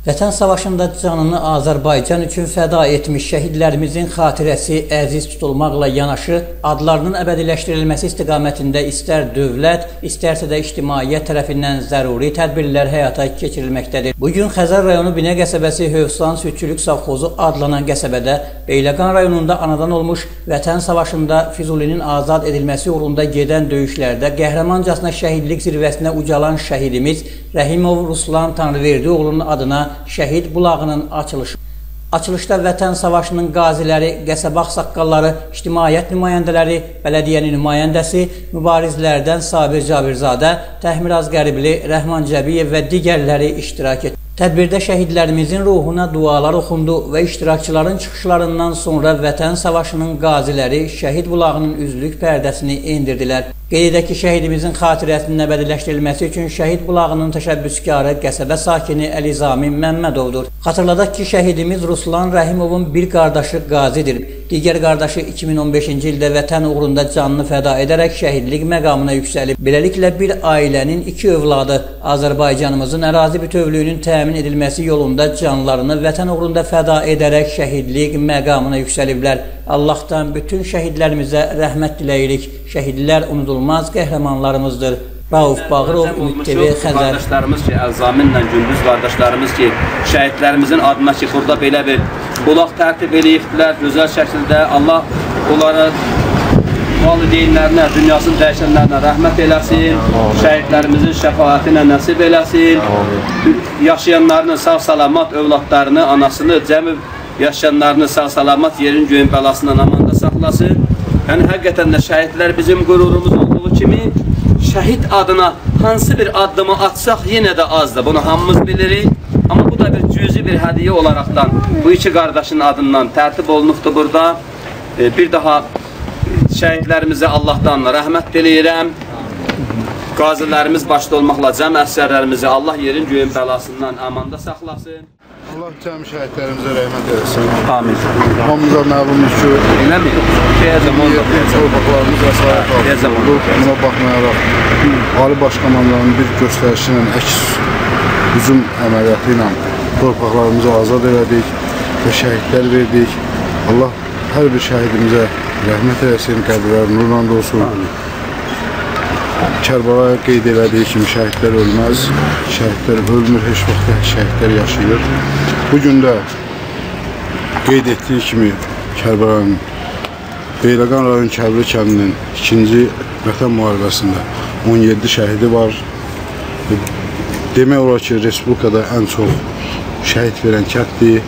Vətən savaşında canını Azərbaycan üçün fəda etmiş şəhidlərimizin xatirəsi əziz tutulmaqla yanaşı, adlarının əbədiləşdirilməsi istiqamətində istər dövlət, istərsə də ictimaiyyət tərəfindən zəruri tədbirlər həyata keçirilməkdədir. Bu gün Xəzər rayonu Binə qəsəbəsi Hövsan Südçülük Savxozu adlanan qəsəbədə Beyləqan rayonunda anadan olmuş Vətən savaşında Füzulinin azad edilməsi uğrunda gedən döyüşlərdə qəhrəmancasına şəhidlik zirvəsinə ucalan şəhidimiz Rəhimov Ruslan Tanrıverdioğlunun adına Şəhid bulağının açılışı. Açılışda Vətən savaşının qaziləri, qəsəbə ağsaqqalları, ictimaiyyət nümayəndələri, bələdiyyənin nümayəndəsi, mübarizlərdən Sabir Cabirzadə, Təhmiraz Qəribli, Rəhman Cəbiyev və digərləri iştirak etdi. Tədbirdə şəhidlərimizin ruhuna dualar oxundu və iştirakçıların çıxışlarından sonra Vətən savaşının qaziləri şəhid bulağının üzlük pərdəsini endirdilər. Qeyd edək ki, şəhidimizin xatirəsinin əbədiləşdirilməsi üçün şəhid bulağının təşəbbüskarı qəsəbə sakini Əlizami Məmmədovdur. Xatırladaq ki, şəhidimiz Ruslan Rəhimovun bir qardaşı qazidir. Digər qardaşı 2015-ci ildə vətən uğrunda canını fəda edərək şəhidlik məqamına yüksəlib. Beləliklə bir ailənin iki övladı Azərbaycanımızın ərazi bütövlüyünün təmin edilməsi yolunda canlarını vətən uğrunda fəda edərək şəhidlik məqamına yüksəliblər. Allahdan bütün şəhidlərimizə rəhmət diləyirik. Şəhidlər unudulmaz qəhrəmanlarımızdır. Rauf Bağırov, Ümid TV, Xəzər. Qardaşlarımız ki, Əzaminlə Gündüz qardaşlarımız ki, şəhidlərimizin adına ki, burada belə bir bulaq tərtib eləyibdilər gözəl şəkildə. Allah onlara valideynlərinə, dünyasını dəyişənlərinə rəhmət eləsin, şəhidlərimizin şəfaətinə nəsib eləsin, yaşayanlarının sağ-salamat övladlarını, anasını, cəmi yaşayanlarını sağ-salamat yerin göyün bəlasından amanda saxlasın. Yəni, həqiqətən də şəhidlər bizim qürurumuz olduğu kimi, şəhid adına hansı bir addımı atsaq yenə də azdır. Bunu hamımız bilirik. Amma bu da bir cüzi bir hədiyə olaraqdan bu iki qardaşın adından tərtib olunubdur burada. E, bir daha şəhidlərimizə Allahdan rəhmət diləyirəm. Qazilərimiz başda olmaqla cəm əsərlərimizi Allah yerin göyün bəlasından amanda saxlasın. Allah cəm şəhidlərimizə rəhmət eləsin. Amin. Hamımıza məlumdur ki, Eləmi? Şeyə zaman torpaqlarımız zaman? oldu. Buna baxmayaraq, Ali Baş Komandanın bir göstərişi ilə əks hücum əməliyyatı ilə torpaqlarımızı azad elədik və şəhidlər verdik. Allah hər bir şəhidimizə rəhmət eləsin, qəbirləri nurla dolsun. Kərbalaya qeyd elədiyi kimi şəhidlər ölməz, şəhidlər ölmür, heç vaxt şəhidlər yaşayır. Bu gün də qeyd etdiyi kimi Kərbalanın Beyləqan rayon Kəbri kəndinin ikinci vətən müharibəsində 17 şəhidi var. Demək olar ki, Respublikada ən çox şəhid verən kənddir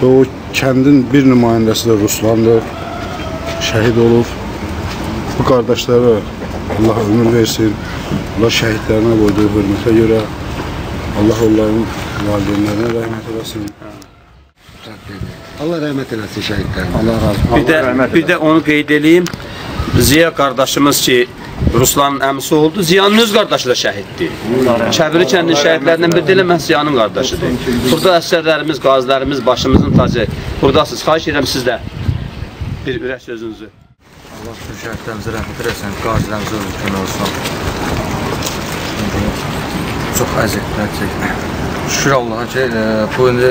və o kəndin bir nümayəndəsi də Ruslandır, şəhid olub. Bu qardaşlara Allah ömür versin, Allah şəhidlərinə qoyduğu hörmətə görə Allah onların valideynlərinə rəhmət eləsin. Allah rəhmət eləsin şəhidlərimizə. Allah razı Bir də, bir də onu qeyd edeyim. Ziya qardaşımız ki, Ruslanın əmisi oldu. Ziyanın öz qardaşı da şəhiddir. Kəbiri kəndin şəhidlərindən biri deyilən məhz Ziyanın qardaşıdır. Burada əsərlərimiz, qazilərimiz, başımızın tacı. Buradasınız. Xahiş edirəm sizdə bir ürək sözünüzü. Allah bütün şəhidlərimizə rəhmət eləsin, qazilərimizə mümkün olsun. Çox əziyyətlər çəkdik. Şükür Allaha ki, bu indi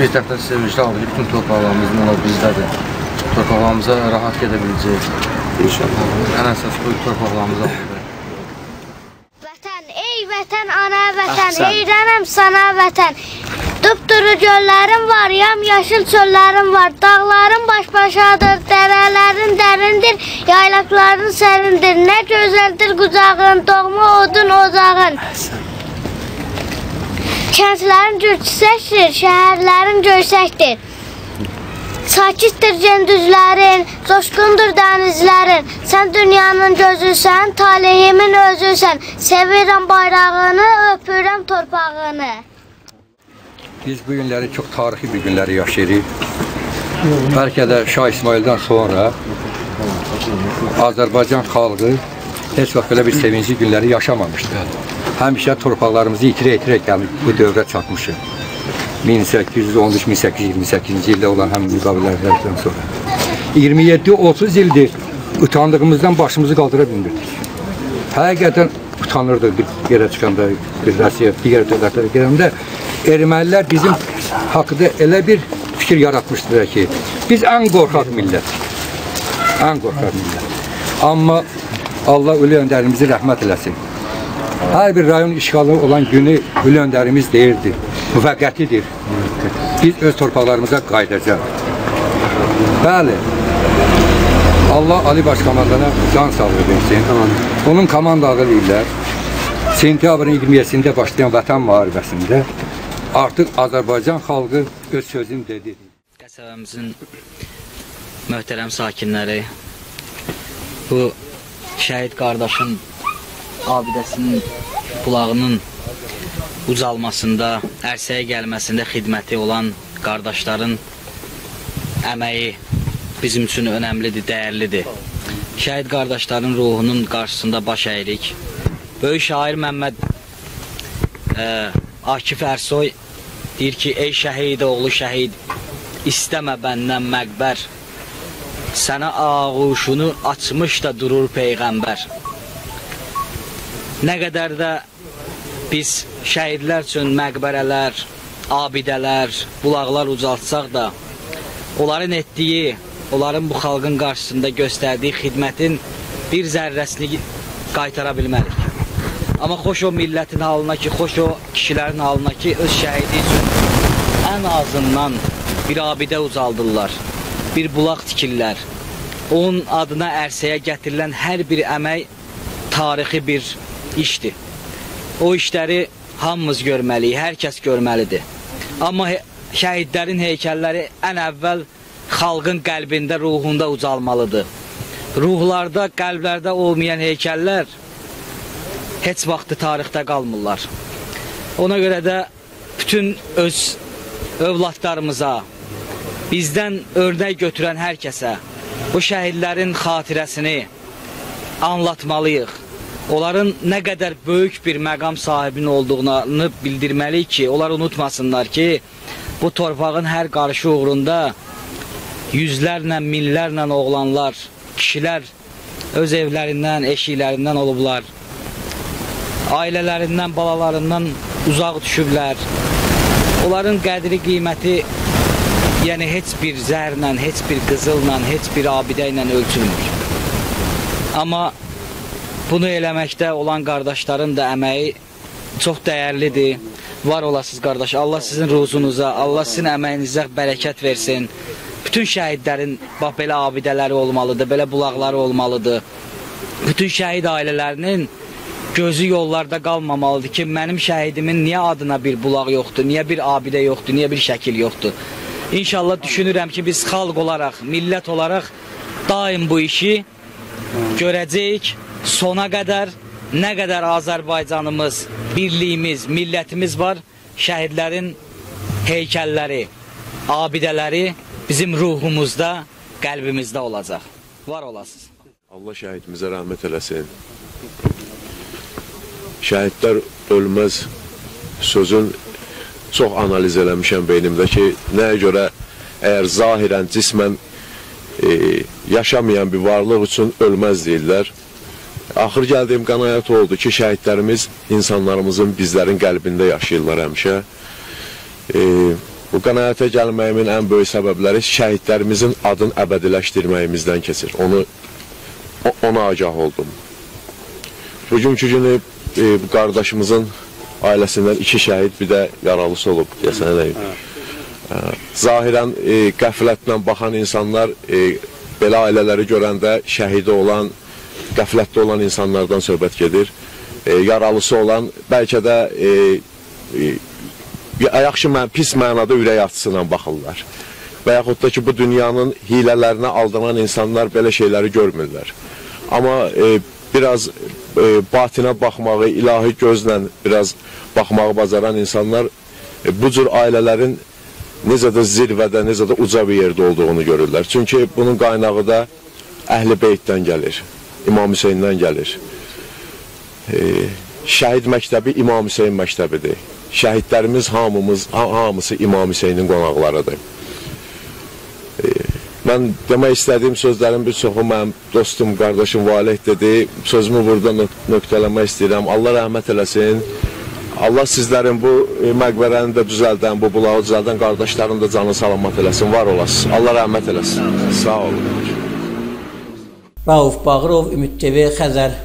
bir tərəfdən sevincli aldık, bütün torpaqlarımızın olar bizdədir. Torpaqlarımıza rahat gedə biləcəyik. İnşallah. Ən əsas bu torpaqlarımızı aldık. Vətən, ey vətən, ana vətən, Əhsən. heyrənəm sana vətən. Dupduru göllərim var, yam yaşıl çöllərim var, dağların baş-başadır, dərələrin dərindir, yaylaqların sərindir. Nə gözəldir qucağın, doğma odun ocağın. Kəndlərin gürçisəkdir, şəhərlərin göysəkdir. Sakitdir gündüzlərin, coşqundur dənizlərin. Sən dünyanın gözüsən, talehimin özüsən. Sevirəm bayrağını, öpürəm torpağını. Biz bu günləri çox tarixi bir günləri yaşayırıq. Bəlkə də Şah İsmaildən sonra Azərbaycan xalqı heç vaxt belə bir sevincli günləri yaşamamışdı. Həmişə torpaqlarımızı itirə-itirə gəlib bu dövrə çatmışıq. 1813-1828-ci ildə olan həm müqavilələrdən sonra. 27-30 ildir utandığımızdan başımızı qaldıra bilmirdik. Həqiqətən utanırdıq bir yerə çıxanda, bir Rusiya, digər dövlətlərə gələndə ermənilər bizim haqqında elə bir fikir yaratmışdılar ki, biz ən qorxaq millətik. Ən qorxaq millət. Amma Allah ölü öndərimizi rəhmət eləsin. Hər bir rayon işğalı olan günü ölü öndərimiz deyirdi, müvəqqətidir. Biz öz torpaqlarımıza qayıdacaq. Bəli, Allah Ali Başkomandana can sağlığı versin. Onun komandaları ilə sentyabrın 27-sində başlayan vətən müharibəsində artıq Azərbaycan xalqı öz sözünü dedi. Qəsəbəmizin möhtərəm sakinləri bu şəhid qardaşın abidəsinin bulağının ucalmasında, ərsəyə gəlməsində xidməti olan qardaşların əməyi bizim üçün önəmlidir, dəyərlidir. Şəhid qardaşların ruhunun qarşısında baş əyirik. Böyük şair Məmməd ə, Akif Ərsoy deyir ki, ey şəhid oğlu şəhid, istəmə bəndən məqbər. Sənə ağuşunu açmış da durur peyğəmbər. Nə qədər də biz şəhidlər üçün məqbərələr, abidələr, bulaqlar ucaltsaq da, onların etdiyi onların bu xalqın qarşısında göstərdiyi xidmətin bir zərrəsini qaytara bilmərik. Amma xoş o millətin halına ki, xoş o kişilərin halına ki, öz şəhidi üçün ən azından bir abidə uzaldırlar, bir bulaq tikirlər. Onun adına ərsəyə gətirilən hər bir əmək tarixi bir işdir. O işləri hamımız görməliyik, hər kəs görməlidir. Amma şəhidlərin heykəlləri ən əvvəl xalqın qəlbində, ruhunda ucalmalıdır. Ruhlarda, qəlblərdə olmayan heykəllər heç vaxtı tarixdə qalmırlar. Ona görə də bütün öz övladlarımıza, bizdən örnək götürən hər kəsə bu şəhidlərin xatirəsini anlatmalıyıq. Onların nə qədər böyük bir məqam sahibinin olduğunu bildirməliyik ki, onlar unutmasınlar ki, bu torpağın hər qarşı uğrunda yüzlərlə, minlərlə oğlanlar, kişilər öz evlərindən, eşiklərindən olublar. Ailələrindən, balalarından uzaq düşüblər. Onların qədri, qiyməti yəni heç bir zərlə, heç bir qızılla, heç bir abidə ilə ölçülmür. Amma bunu eləməkdə olan qardaşların da əməyi çox dəyərlidir. Var olasınız qardaş. Allah sizin ruzunuza, Allah sizin əməyinizə bərəkət versin. Bütün şəhidlərin bax belə abidələri olmalıdır, belə bulaqları olmalıdır. Bütün şəhid ailələrinin gözü yollarda qalmamalıdır ki, mənim şəhidimin niyə adına bir bulaq yoxdur, niyə bir abidə yoxdur, niyə bir şəkil yoxdur. İnşallah düşünürəm ki, biz xalq olaraq, millət olaraq daim bu işi görəcəyik sona qədər. Nə qədər Azərbaycanımız, birliyimiz, millətimiz var, şəhidlərin heykəlləri, abidələri bizim ruhumuzda, qəlbimizdə olacaq. Var olasınız. Allah şəhidimizə rəhmət eləsin. Şəhidlər ölməz sözün çox analiz eləmişəm beynimdə ki, nəyə görə əgər zahirən, cismən e, yaşamayan bir varlıq üçün ölməz deyirlər. Axır gəldiyim qanayət oldu ki, şəhidlərimiz insanlarımızın, bizlərin qəlbində yaşayırlar həmişə. E, Bu qənaətə gəlməyimin ən böyük səbəbləri şəhidlərimizin adını əbədiləşdirməyimizdən keçir. Onu ona agah oldum. Bugünkü günü e, qardaşımızın ailəsindən iki şəhid, bir də yaralısı olub, deyəsən eləyim. E, zahirən e, qəflətlə baxan insanlar e, belə ailələri görəndə şəhidi olan, qəflətdə olan insanlardan söhbət gedir. E, yaralısı olan, bəlkə də e, e, yaxşı mən pis mənada ürək açısından baxırlar. Və yaxud da ki, bu dünyanın hilələrinə aldanan insanlar belə şeyləri görmürlər. Amma e, biraz e, batinə baxmağı, ilahi gözlə biraz baxmağı bacaran insanlar e, bu cür ailələrin necə də zirvədə, necə də uca bir yerdə olduğunu görürlər. Çünki bunun qaynağı da Əhl-i Beytdən gəlir, İmam Hüseyndən gəlir. E, şəhid məktəbi İmam Hüseyin məktəbidir şəhidlərimiz hamımız, hamısı İmam Hüseynin qonaqlarıdır. Mən demək istədiyim sözlərin bir çoxu mənim dostum, qardaşım Valeh dedi. Sözümü burada nöqtələmək istəyirəm. Allah rəhmət eləsin. Allah sizlərin bu e, məqbərəni də düzəldən, bu bulağı düzəldən qardaşların da canı salamat eləsin. Var olasınız. Allah rəhmət eləsin. Sağ olun. Rauf Bağırov, Ümid TV, Xəzər.